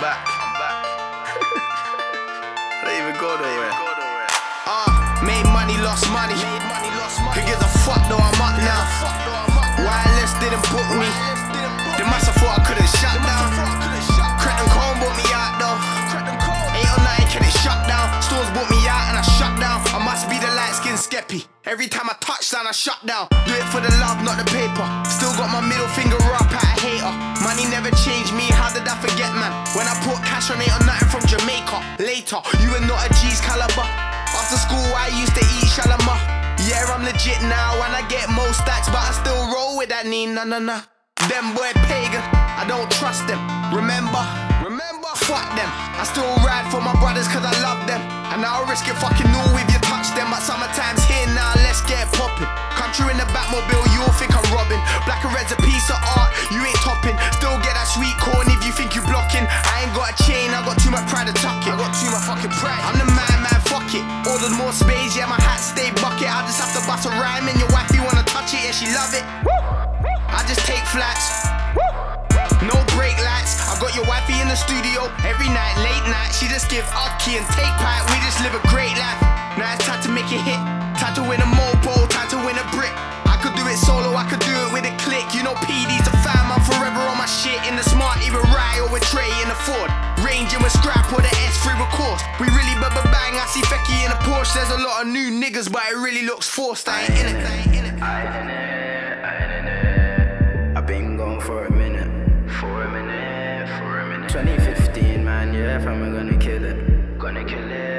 back. I'm back. I don't even go nowhere. Uh, made money, lost money. Who gives a fuck though I'm up now? Wireless didn't book me. They must have thought I couldn't shut down. Cretton Cone bought me out though. Eight or nine, can it shut down? Stores bought me out and I shut down. I must be the light skinned Skepta. Every time I touch down, I shut down. Do it for the love, not the paper. Still got my middle finger When I put cash on eight or nothing from Jamaica. Later, you are not a G's caliber. After school, I used to eat shalama. Yeah, I'm legit now, and I get most stacks, but I still roll with that knee, nah, nah, nah. Them boy pagan, I don't trust them. Remember, remember, fuck them. I still ride for my brothers cause I love them. And I'll risk it fucking all if you touch them. Got pride to tuck it. I got too much fucking pride. I'm the man, man, fuck it. Ordered more spades, yeah, my hat stay bucket. I just have to bust a rhyme and your wifey wanna touch it, yeah, she love it. I just take flats. No brake lights. I got your wifey in the studio every night, late night. She just give up key and take pipe. We just live a great life. Now it's time to make it hit. Time to win a mopo, time to win a brick. I could do it solo, I could do it with a click. You know PD's a fam, I'm forever on my shit. In the smart, either ride or with Trey in the Ford a scrap or the S3 of course. We really bubba bang. I see Fecky in a Porsche. There's a lot of new niggas, but it really looks forced. I ain't in it. I ain't in it. I ain't in it. I ain't. I've been gone for a minute. For a minute. For a minute. 2015, man. Yeah, fam, we're gonna kill it. Gonna kill it.